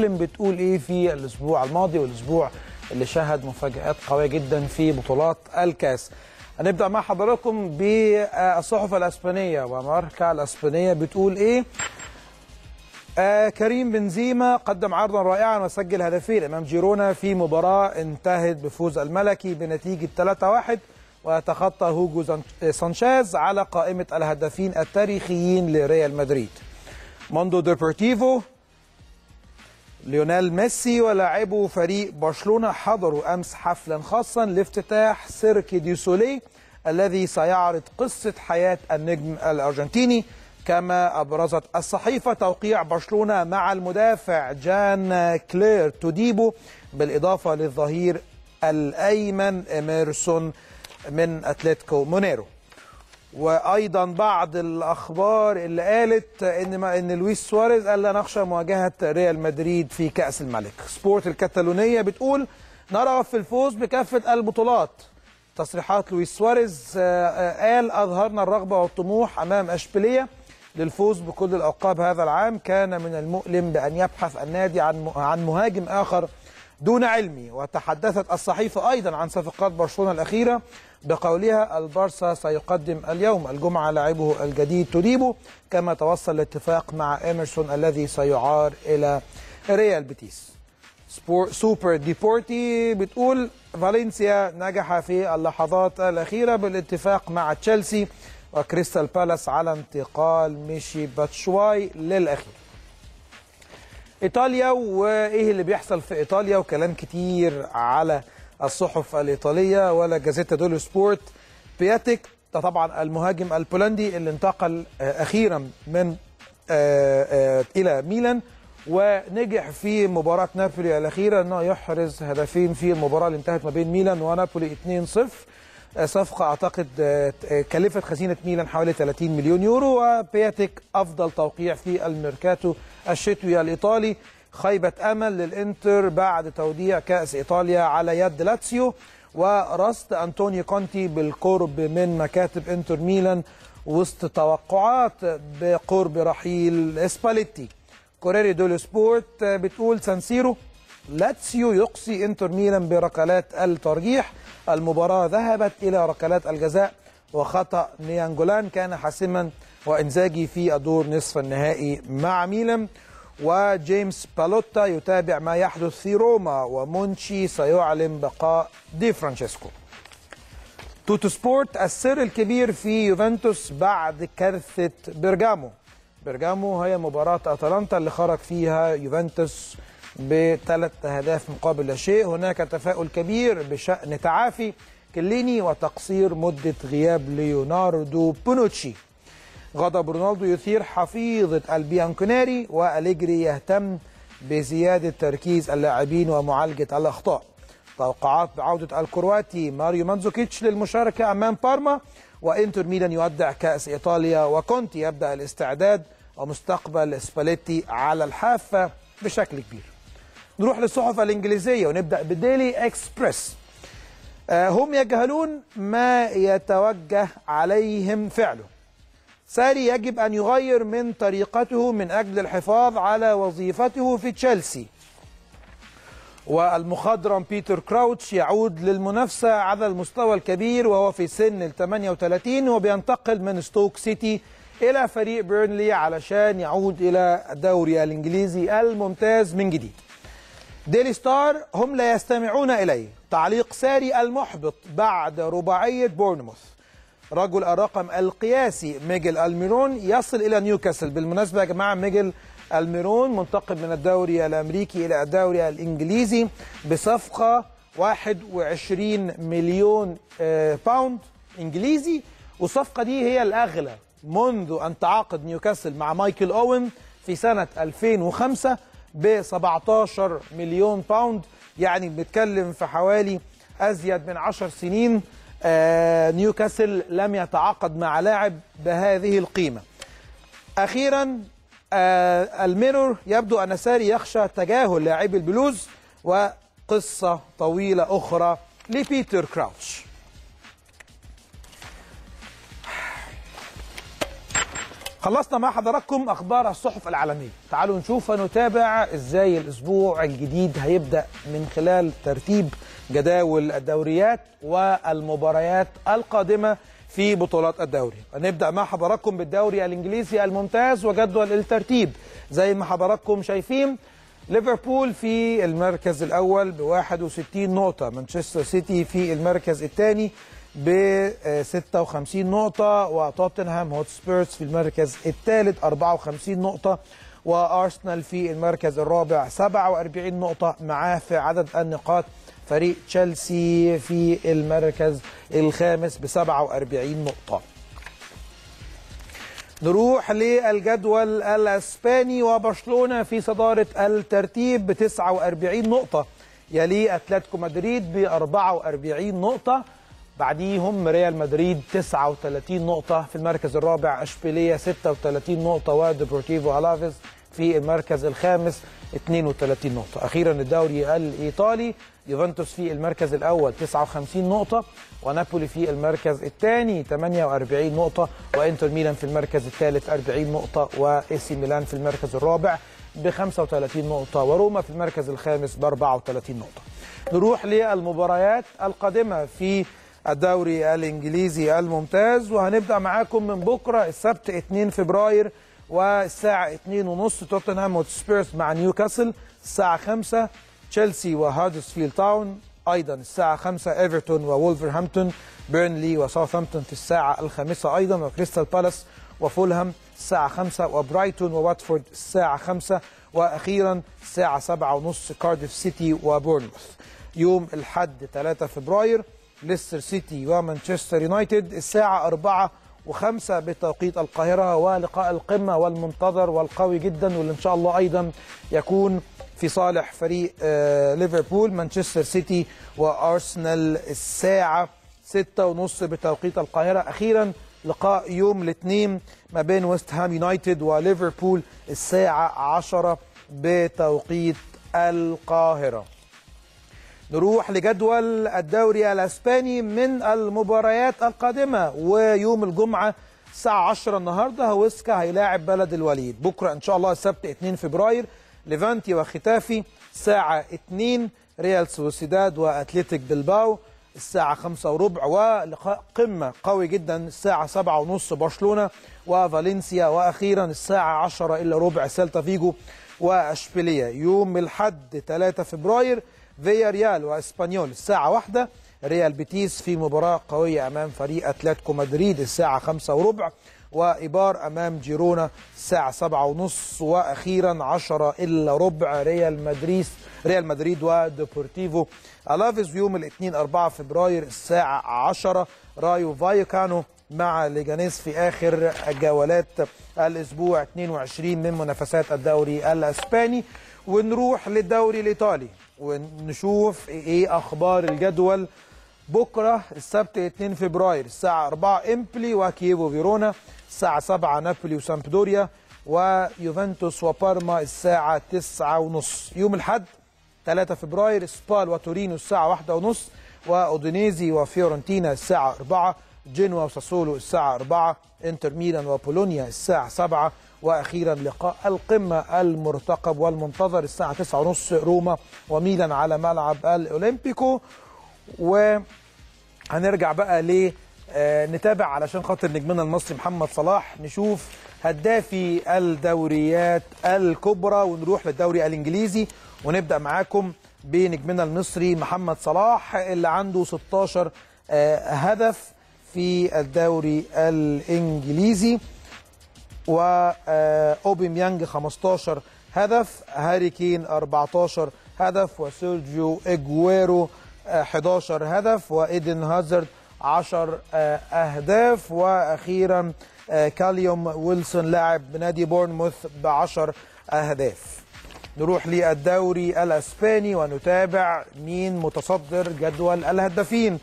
بتقول إيه في الأسبوع الماضي والأسبوع اللي شهد مفاجآت قوية جدا في بطولات الكاس. هنبدأ مع حضراتكم بالصحف الأسبانية. وماركا الأسبانية بتقول إيه؟ آه كريم بنزيما قدم عرضا رائعا وسجل هدفين. إمام جيرونا في مباراة انتهت بفوز الملكي بنتيجة 3-1 وتخطى هوجو سانشيز على قائمة الهدافين التاريخيين لريال مدريد. موندو ديبورتيفو ليونيل ميسي ولاعبو فريق برشلونة حضروا أمس حفلا خاصا لافتتاح سيرك دي سولي الذي سيعرض قصة حياة النجم الأرجنتيني. كما أبرزت الصحيفة توقيع برشلونة مع المدافع جان كلير توديبو بالإضافة للظهير الأيمن إميرسون من أتلتيكو مينيرو. وأيضا بعض الأخبار اللي قالت إن ما إن لويس سواريز قال لا نخشى مواجهة ريال مدريد في كأس الملك. سبورت الكتالونية بتقول نرى في الفوز بكافة البطولات. تصريحات لويس سواريز قال أظهرنا الرغبة والطموح أمام أشبيلية للفوز بكل الألقاب هذا العام. كان من المؤلم بأن يبحث النادي عن عن مهاجم آخر دون علمي. وتحدثت الصحيفة أيضا عن صفقات برشلونة الأخيرة بقولها البارسا سيقدم اليوم. الجمعة لاعبه الجديد توديبو كما توصل لاتفاق مع إيمرسون الذي سيعار إلى ريال بيتيس. سوبر ديبورتي بتقول فالنسيا نجح في اللحظات الأخيرة بالاتفاق مع تشيلسي وكريستال بالاس على انتقال ميشي باتشواي للأخير. إيطاليا وإيه اللي بيحصل في إيطاليا؟ وكلام كتير على الصحف الإيطالية ولا جازيتا دولو سبورت. بياتيك ده طبعا المهاجم البولندي اللي انتقل أخيرا من آآ آآ إلى ميلان ونجح في مباراة نابولي الأخيرة إنه يحرز هدفين في المباراه اللي انتهت ما بين ميلان ونابولي 2-0 صفقة أعتقد كلفت خزينة ميلان حوالي 30 مليون يورو وبياتيك أفضل توقيع في الميركاتو الشتوي الإيطالي. خيبة أمل للإنتر بعد توديع كأس إيطاليا على يد لاتسيو ورصد أنطونيو كونتي بالقرب من مكاتب إنتر ميلان وسط توقعات بقرب رحيل إسباليتي. كوريري دولو سبورت بتقول سان سيرو لاتسيو يقصي انتر ميلان بركلات الترجيح. المباراة ذهبت إلى ركلات الجزاء وخطأ نيانجولان كان حاسما وإنزاجي في الدور نصف النهائي مع ميلان. وجيمس بالوتا يتابع ما يحدث في روما ومونشي سيعلن بقاء دي فرانشيسكو. توتو سبورت السر الكبير في يوفنتوس بعد كارثة بيرجامو. بيرجامو هي مباراة أتلانتا اللي خرج فيها يوفنتوس بثلاث أهداف مقابل لا شيء. هناك تفاؤل كبير بشأن تعافي كيليني وتقصير مدة غياب ليوناردو بونوتشي. غضب رونالدو يثير حفيظة البيانكونيري وأليجري يهتم بزيادة تركيز اللاعبين ومعالجة الأخطاء. توقعات بعودة الكرواتي ماريو ماندزوكيتش للمشاركة أمام بارما وإنتر ميلان يودع كأس إيطاليا وكونتي. يبدأ الاستعداد ومستقبل سباليتي على الحافة بشكل كبير. نروح للصحف الإنجليزية ونبدأ بديلي إكسبريس هم يجهلون ما يتوجه عليهم فعله. ساري يجب أن يغير من طريقته من أجل الحفاظ على وظيفته في تشيلسي. والمخضرم بيتر كراوتش يعود للمنافسة على المستوى الكبير وهو في سن ال 38 وبينتقل من ستوك سيتي إلى فريق بيرنلي علشان يعود إلى الدوري الإنجليزي الممتاز من جديد. ديلي ستار هم لا يستمعون إليه. تعليق ساري المحبط بعد رباعية بورنموث. رجل الرقم القياسي ميجل ألميرون يصل إلى نيوكاسل. بالمناسبة يا جماعة ميجل ألميرون منتقل من الدوري الأمريكي إلى الدوري الإنجليزي بصفقة 21 مليون باوند إنجليزي. والصفقة دي هي الأغلى منذ أن تعاقد نيوكاسل مع مايكل أوين في سنة 2005 ب 17 مليون باوند يعني بنتكلم في حوالي أزيد من 10 سنين. آه نيوكاسل لم يتعاقد مع لاعب بهذه القيمة. أخيرا آه الميرور يبدو أن ساري يخشى تجاهل لاعبي البلوز وقصة طويلة أخرى لبيتر كراوتش. خلصنا مع حضراتكم أخبار الصحف العالمية. تعالوا نشوف ونتابع إزاي الأسبوع الجديد هيبدأ من خلال ترتيب جداول الدوريات والمباريات القادمة في بطولات الدوري. هنبدأ مع حضراتكم بالدوري الإنجليزي الممتاز وجدول الترتيب. زي ما حضراتكم شايفين ليفربول في المركز الأول ب 61 نقطة مانشستر سيتي في المركز الثاني ب 56 نقطة وتوتنهام هوتسبيرز في المركز الثالث 54 نقطة وأرسنال في المركز الرابع 47 نقطة معاه في عدد النقاط. فريق تشيلسي في المركز الخامس ب 47 نقطة. نروح للجدول الأسباني وبرشلونة في صدارة الترتيب ب 49 نقطة. يليه أتلتيكو مدريد ب 44 نقطة. بعديهم ريال مدريد 39 نقطة في المركز الرابع أشبيلية 36 نقطة وديبورتيفو ألافيز في المركز الخامس 32 نقطة. أخيرا الدوري الإيطالي يوفنتوس في المركز الأول 59 نقطة ونابولي في المركز الثاني 48 نقطة وإنتر ميلان في المركز الثالث 40 نقطة وإيسي ميلان في المركز الرابع ب 35 نقطة وروما في المركز الخامس ب 34 نقطة. نروح للمباريات القادمة في الدوري الإنجليزي الممتاز وهنبدأ معاكم من بكرة السبت 2 فبراير والساعة 2:30 توتنهام هوتسبيرز مع نيوكاسل الساعة 5 تشيلسي وهادرسفيلد تاون أيضا الساعة 5 إيفرتون وولفرهامبتون بيرنلي وساوثهامبتون في الساعة الخامسة أيضا وكريستال بالاس وفولهام الساعة 5 وبرايتون وواتفورد الساعة 5 وأخيرا الساعة 7:30 كارديف سيتي وبورنموث. يوم الأحد 3 فبراير ليستر سيتي ومانشستر يونايتد. الساعة 4 و5 بتوقيت القاهرة ولقاء القمة والمنتظر والقوي جدا واللي إن شاء الله أيضا يكون في صالح فريق آه ليفربول مانشستر سيتي وأرسنال. الساعة 6 ونص بتوقيت القاهرة. أخيرا لقاء يوم الاثنين ما بين ويست هام يونايتد وليفربول. الساعة 10 بتوقيت القاهرة. نروح لجدول الدوري الإسباني من المباريات القادمة ويوم الجمعة الساعة 10 النهارده. هوسكا هيلاعب بلد الوليد. بكرة إن شاء الله السبت 2 فبراير ليفانتي وختافي الساعة 2 ريال سوسيداد وأتلتيك بلباو الساعة خمسة وربع ولقاء قمة قوي جدا الساعة سبعة ونص برشلونة وفالنسيا وأخيرا الساعة عشرة إلا ربع سيلتا فيجو وأشبيلية. يوم الحد 3 فبراير فياريال وإسبانيول الساعة واحدة. ريال بيتيس في مباراة قوية أمام فريق أتلتيكو مدريد الساعة خمسة وربع وإيبار أمام جيرونا الساعة سبعة ونص وأخيرا عشرة إلا ربع. ريال مدريد ريال مدريد وديبورتيفو ألافيز يوم الاثنين 4 فبراير الساعة عشرة. رايو فايكانو مع ليجانيس في آخر جولات الأسبوع 22 من منافسات الدوري الأسباني. ونروح للدوري الإيطالي. ونشوف إيه أخبار الجدول. بكرة السبت 2 فبراير الساعة 4 إمبلي وكييفو فيرونا الساعة 7 نابولي وسامبدوريا ويوفنتوس وبارما الساعة 9 ونص. يوم الأحد 3 فبراير سبال وتورينو الساعة 1 ونص وأودينيزي وفيورنتينا الساعة 4 جنوا وساسولو الساعة 4 إنتر ميلان وبولونيا الساعة 7 وأخيرا لقاء القمة المرتقب والمنتظر الساعة 9:30 روما وميلان على ملعب الأولمبيكو. وهنرجع بقى ل نتابع علشان خاطر نجمنا المصري محمد صلاح نشوف هدافي الدوريات الكبرى ونروح للدوري الإنجليزي ونبدأ معاكم بنجمنا المصري محمد صلاح اللي عنده 16 هدف في الدوري الإنجليزي. واوبيميانج 15 هدف هاري كين 14 هدف وسيرجيو أجويرو 11 هدف وإيدن هازارد 10 أهداف. وأخيرا كالوم ويلسون لاعب نادي بورنموث ب 10 أهداف. نروح للدوري الأسباني ونتابع مين متصدر جدول الهدافين.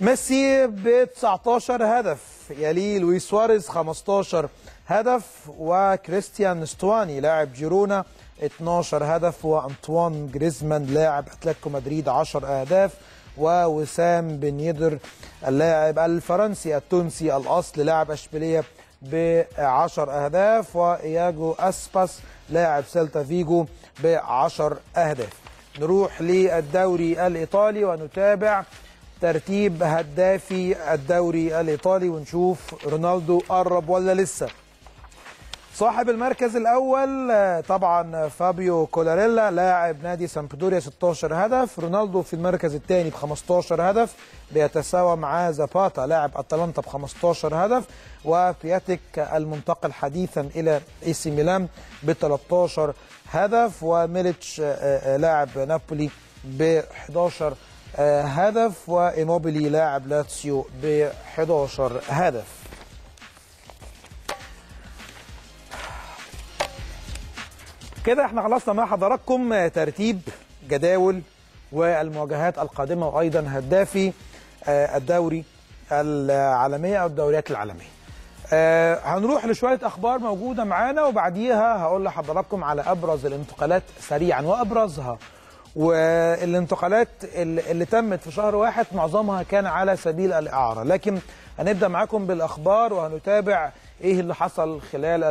ميسي ب 19 هدف. يليه لويس سواريز 15 هدف وكريستيان ستواني لاعب جيرونا 12 هدف وأنطوان جريزمان لاعب أتلتيكو مدريد 10 أهداف ووسام بن يدر اللاعب الفرنسي التونسي الأصل لاعب أشبيلية ب 10 أهداف وياجو أسباس لاعب سيلتا فيجو ب 10 أهداف. نروح للدوري الإيطالي ونتابع ترتيب هدافي الدوري الإيطالي. ونشوف رونالدو قرب ولا لسه. صاحب المركز الأول طبعا فابيو كوالياريلا لاعب نادي سامبدوريا 16 هدف. رونالدو في المركز الثاني ب 15 هدف. بيتساوى معاه زاباتا لاعب أتلانتا ب 15 هدف. وبياتيك المنتقل حديثا إلى إي سي ميلان ب 13 هدف. وميليتش لاعب نابولي ب 11 هدف وإيموبيلي لاعب لاتسيو ب 11 هدف كده إحنا خلصنا مع حضراتكم ترتيب جداول والمواجهات القادمة وأيضا هدافي الدوري العالميه أو الدوريات العالمية. هنروح لشوية أخبار موجودة معانا وبعديها هقول لحضراتكم على أبرز الانتقالات سريعا وأبرزها والانتقالات اللي تمت في شهر واحد معظمها كان على سبيل الإعارة. لكن هنبدأ معاكم بالأخبار وهنتابع إيه اللي حصل خلال